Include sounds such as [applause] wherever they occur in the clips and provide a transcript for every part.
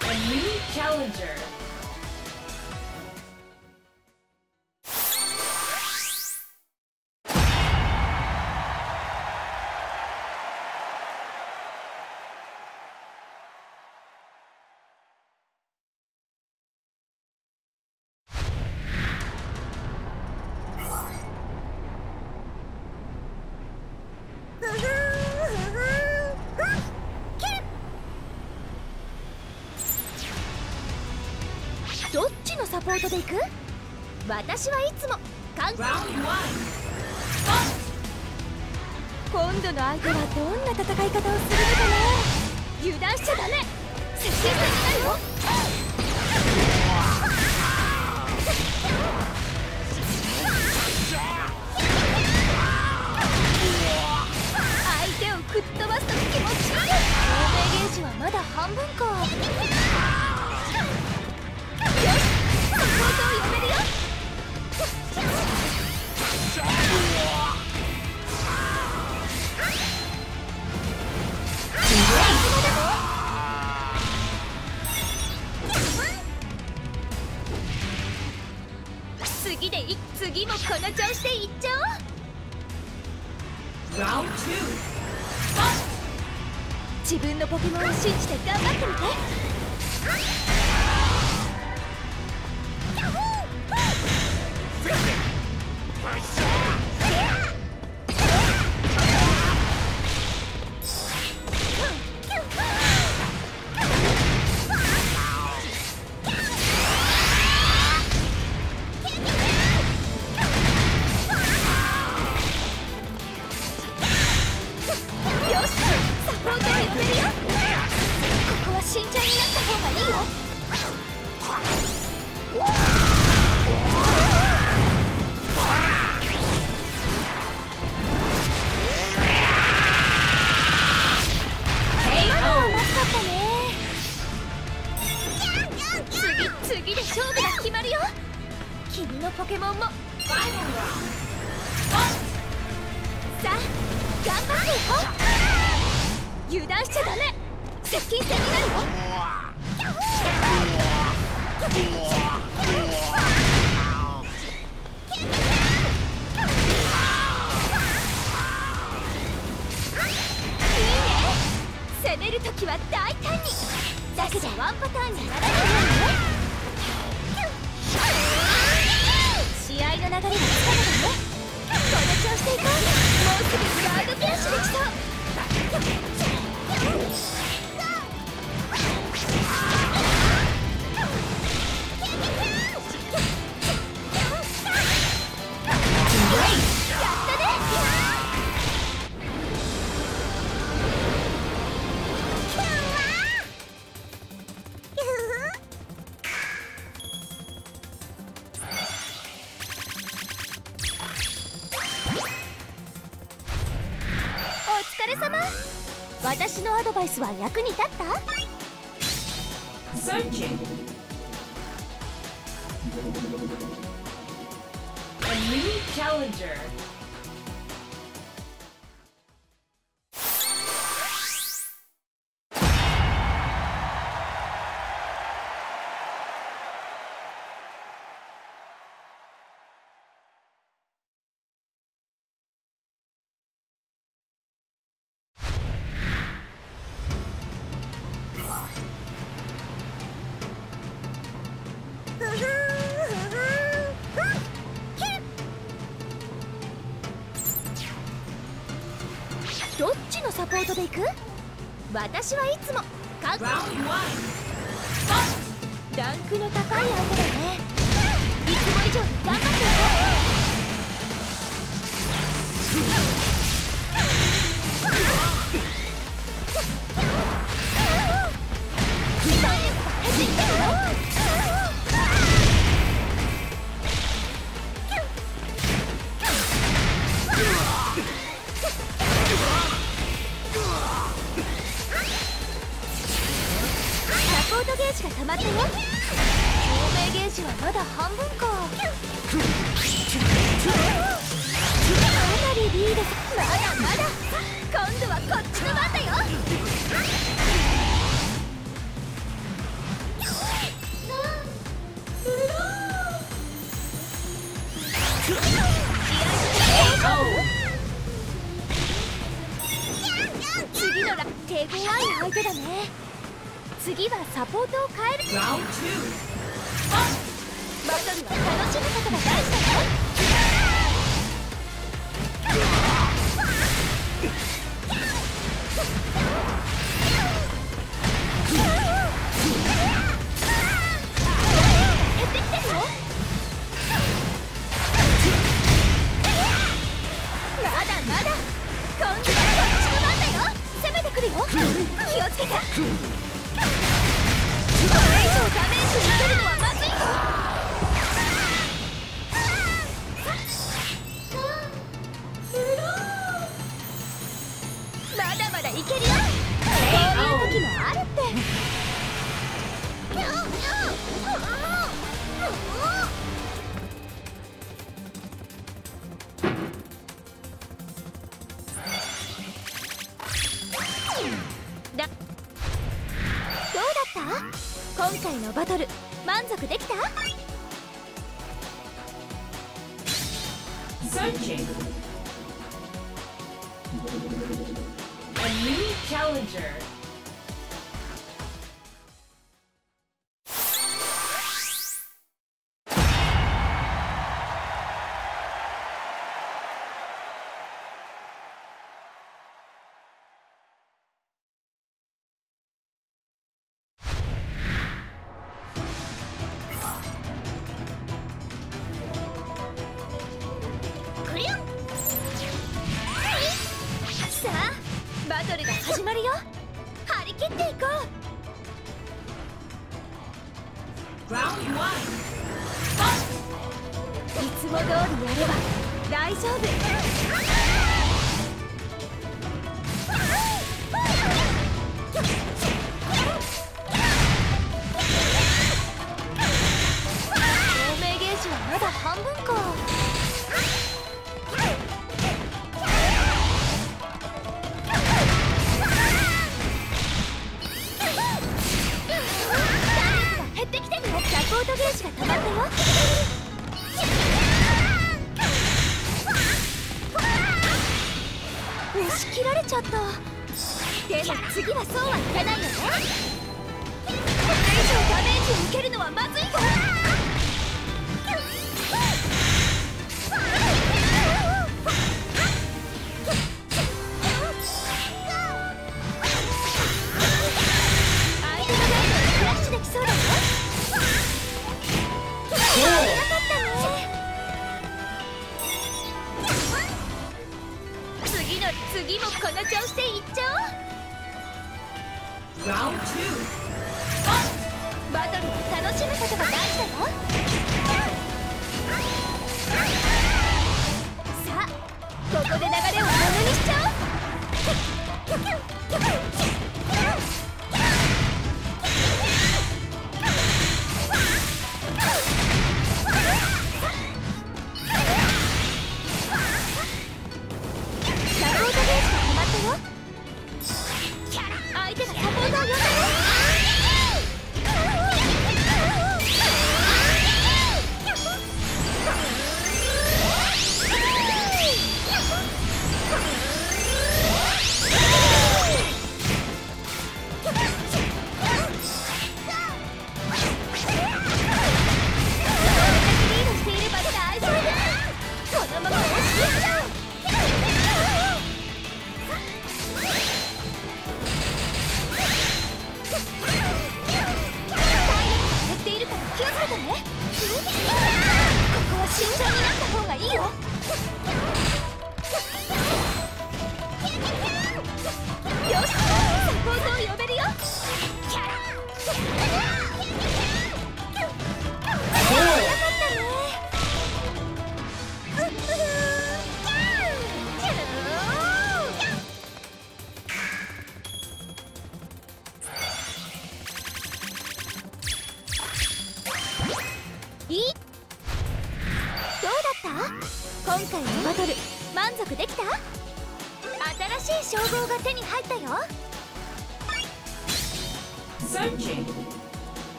A new challenger. ちのサポートでいく？私はいつも韓国。今度の相手はどんな戦い方をするのかな油断しちゃダメ。接近戦になるよ相手を吹っ飛ばすと気持ちいい。透明ゲージはまだ半分かね次で勝負が決まるよ。君のポケモンも。さあ頑張っていこう。油断しちゃダメ。接近戦になるよ。いいね。攻めるとは大胆に。だけどワンパターンにならないようの流れがつかめたねこの調子でいこう。もうすぐガードキャッシュできそう。れ様。私のアドバイスは役に立った？私はいつも気をつけて。これ以上ダメージさあバトルが始まるよ。張り切っていこう。いつも通りやれば大丈夫。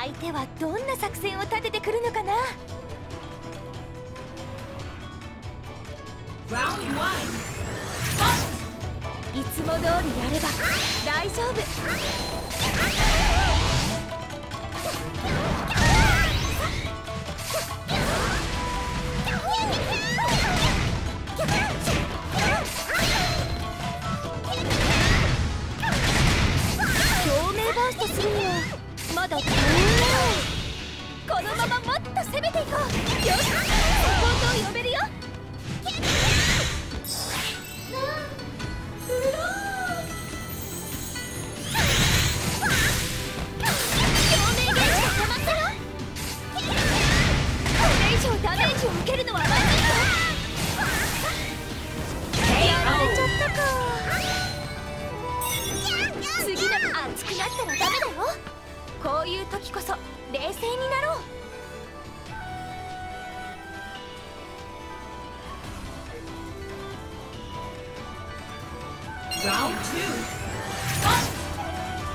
相手はどんな作戦を立ててくるのかな？いつも通りやれば大丈夫。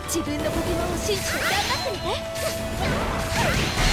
自分のポケモンを信じて頑張ってみて。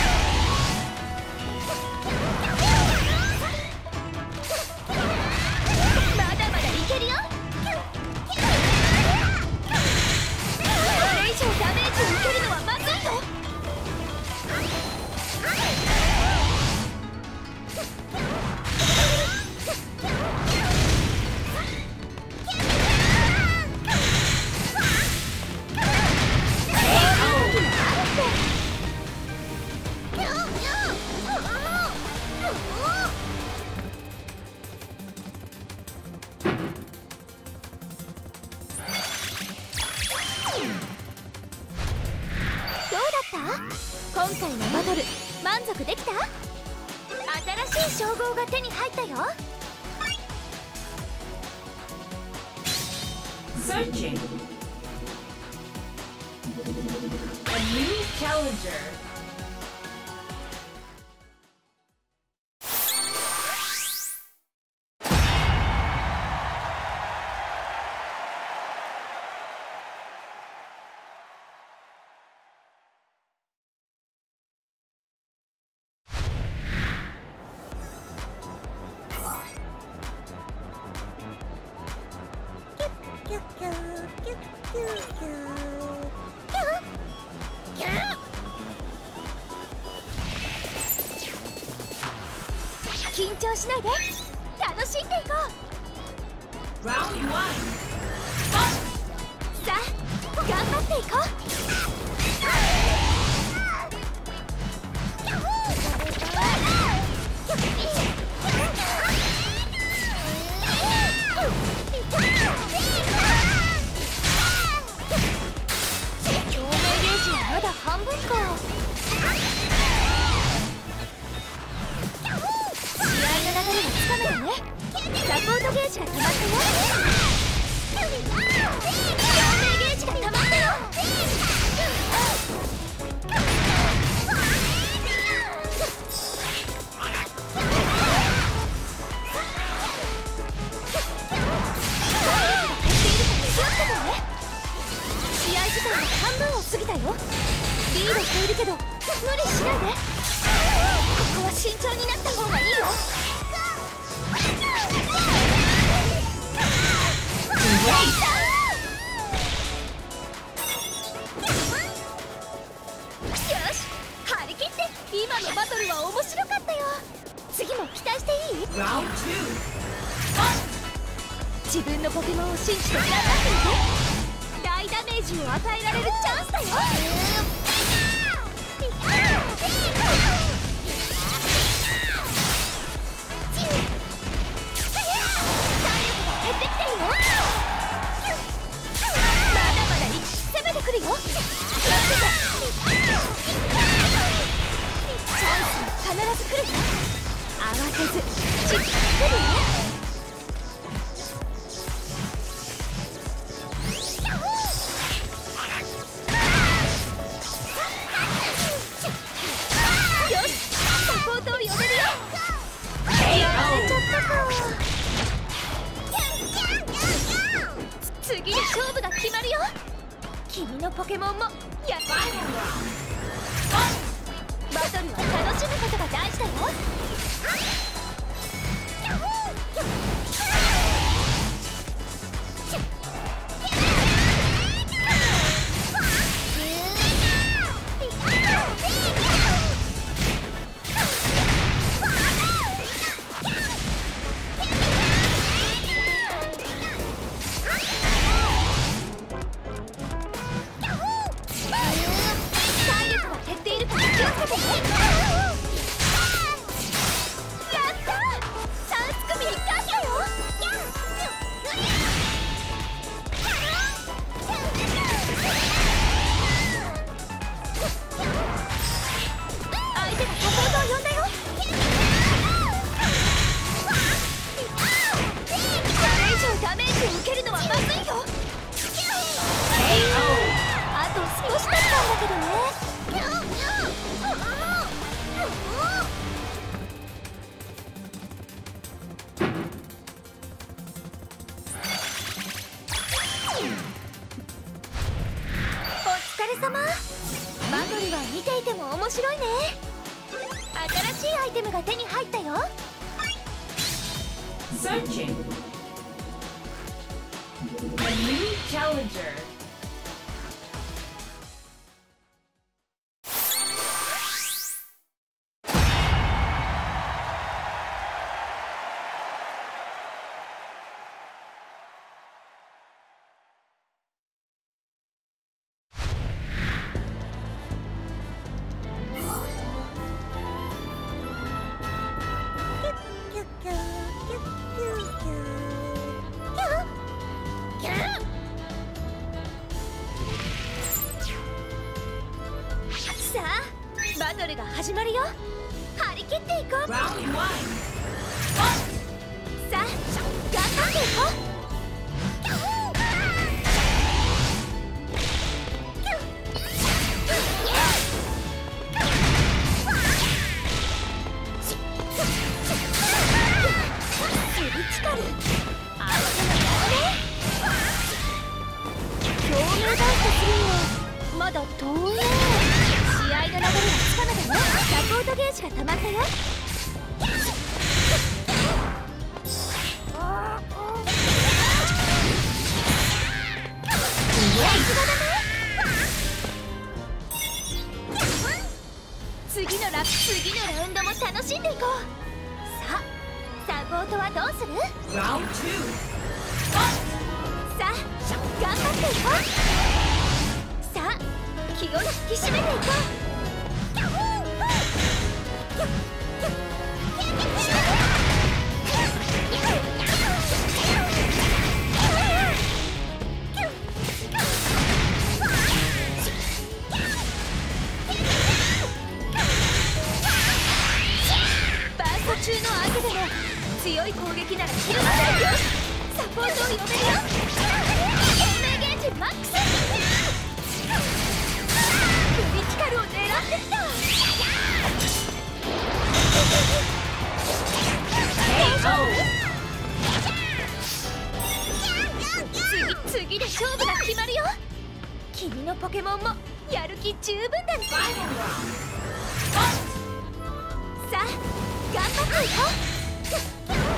今回のバトル満足できた？新しい称号が手に入ったよ Searching. A new challenger. ますよ次のラ次のラウンドも楽しんでいこう。さあサポートはどうする？ラウンド2さあ頑張っていこう。さあ気を引き締めていこう。強い攻撃ならるまでよサポートを呼べるよゲージマックスクリティカルを狙ってきたのポケモンもやる気十分だねさあ頑張っていこう。Yeah. [laughs]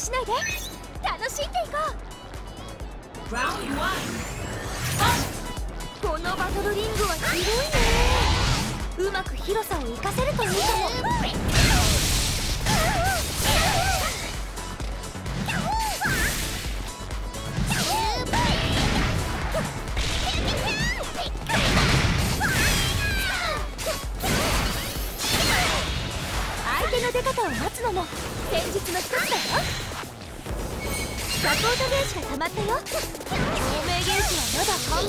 しないで。楽しんでいこ.う。このバトルリングは広いね。うまく広さを生かせるといいかも相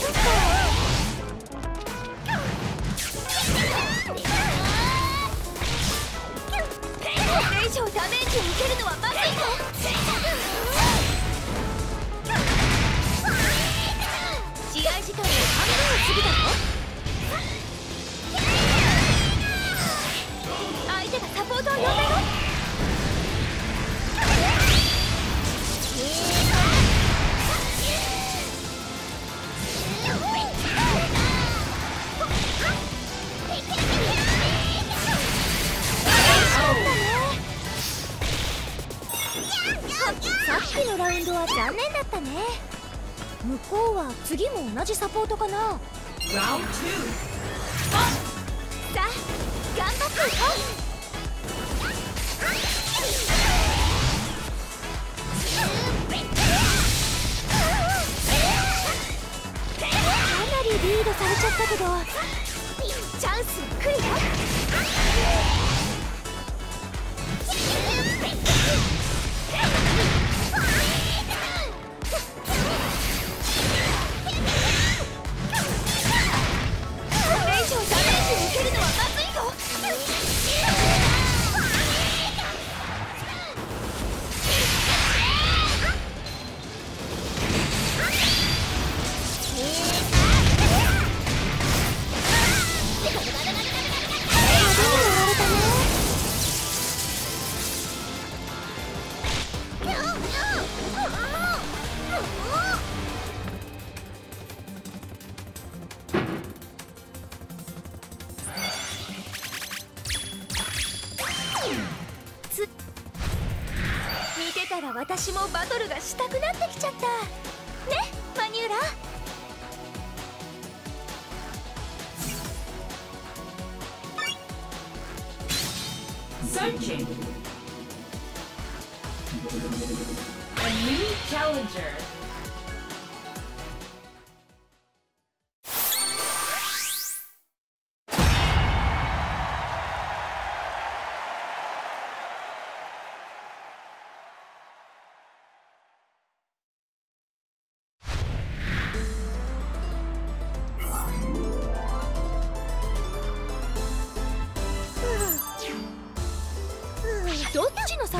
手がサポートを呼んだよきのラウンドは残念だったね。向こうは次も同じサポートかな。Round two. さあ頑張って。いこうかなりリードされちゃったけど。チャンス来るよ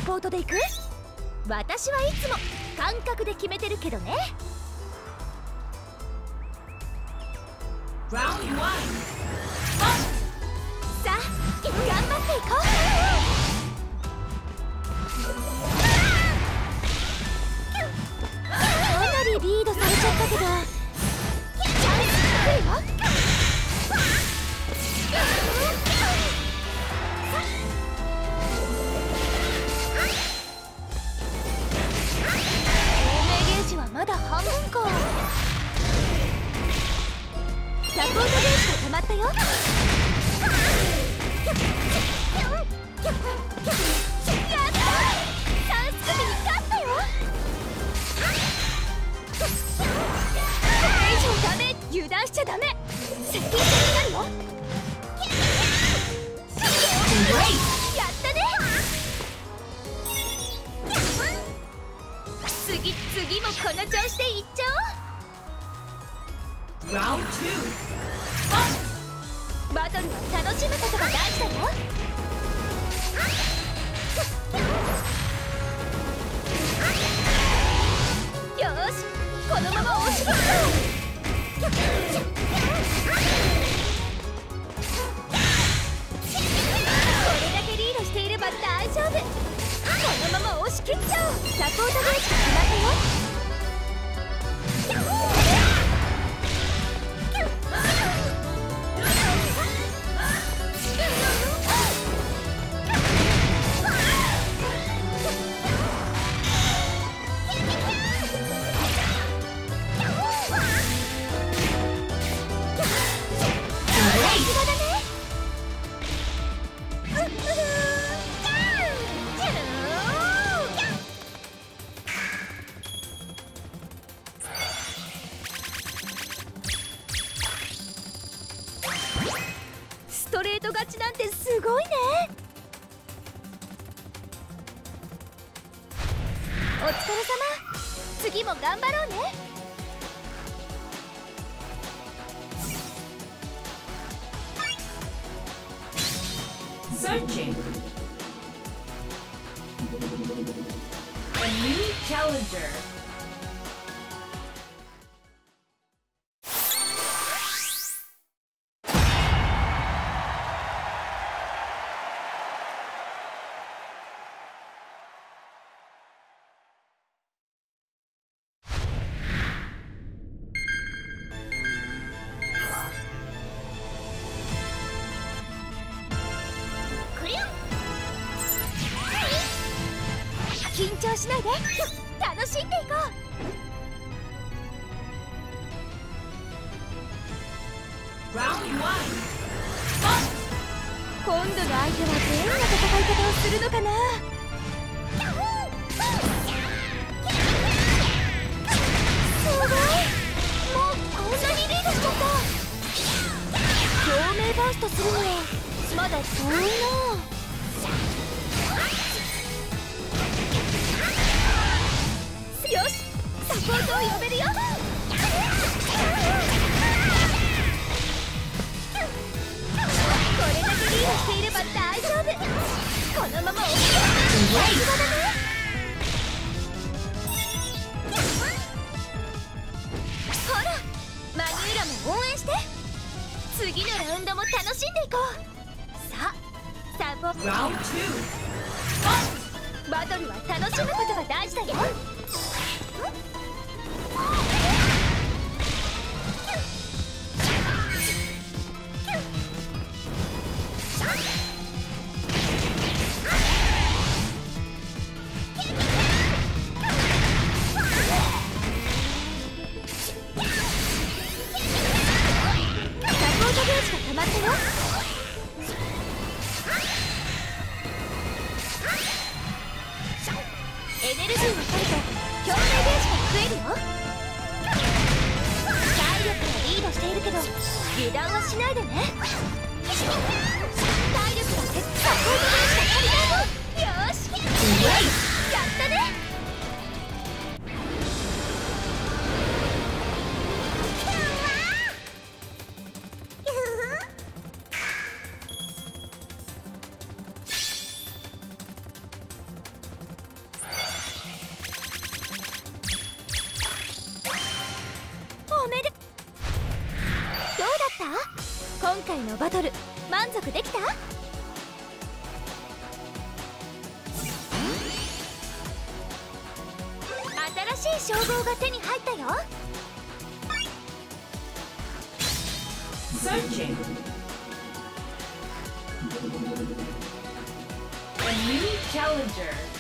ポートでいく？私はいつも感覚で決めてるけどね.さあ頑張っていこう。かなりリードされちゃったけどしちゃダメ。接近戦になるよやったね。次次もこの調子でいっちゃおう!バトルは楽しむことが大事だよよしないで。楽しんでいこう。Round one. 今度の相手はどんな戦い方をするのかな。すごい。もうこんなにリードしちゃった。共鳴バーストするにはまだ遠いなよしサポートを呼べるよ。これだけリードしていれば大丈夫。このまま押し切るさすがだね。ほらマニューラも応援して。次のラウンドも楽しんでいこう。さあサポ Round two. バトルは楽しむことが大事だよ A new challenger.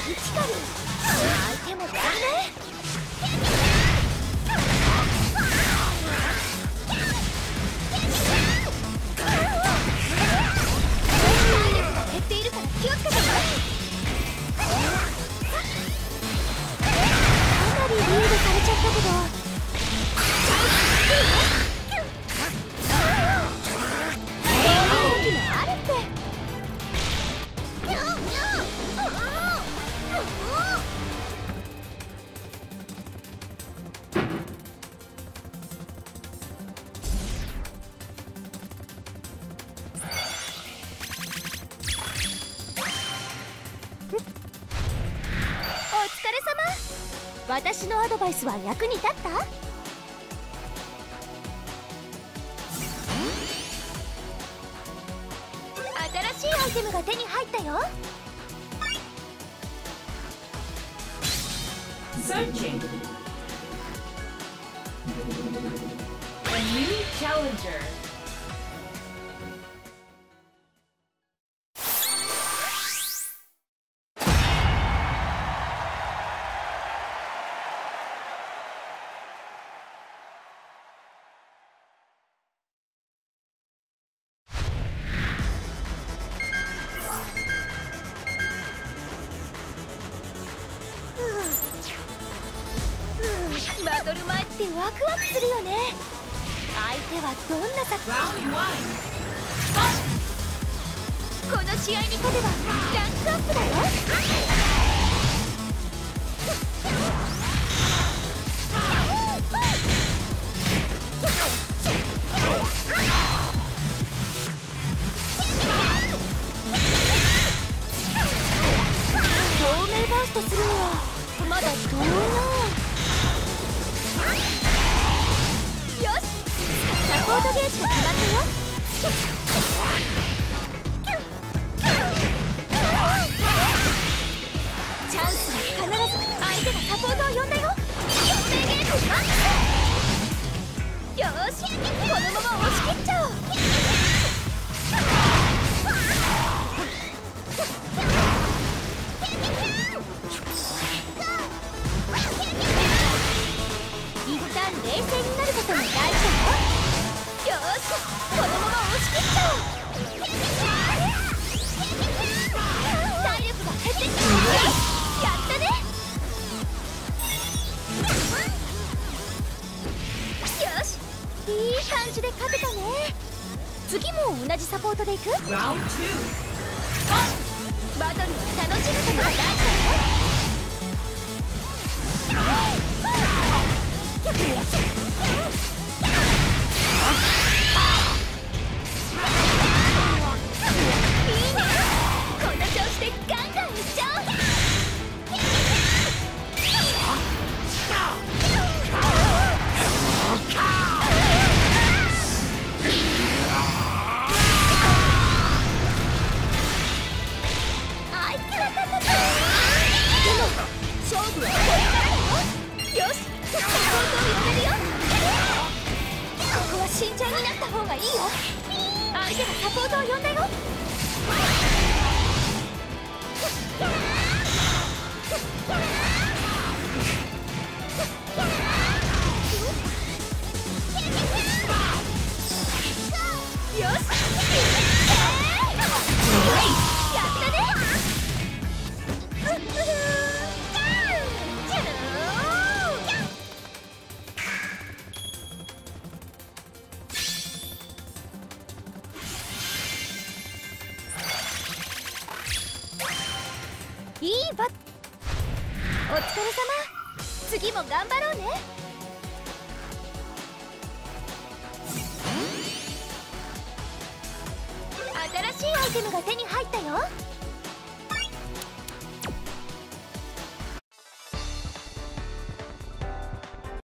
一狩り相手もダメ。スは役に立った新しいアイテムが手に入ったよ Searching. A new challenger. ワクワクするよね。相手はどんな作戦この試合に勝てばランクアップだよ。透明バーストするのはまだどうなードゲージがまったよ。チャンスは必ず相手がサポートを呼んだよ。決定ゲージマックスよしこのまま押し。切っちゃ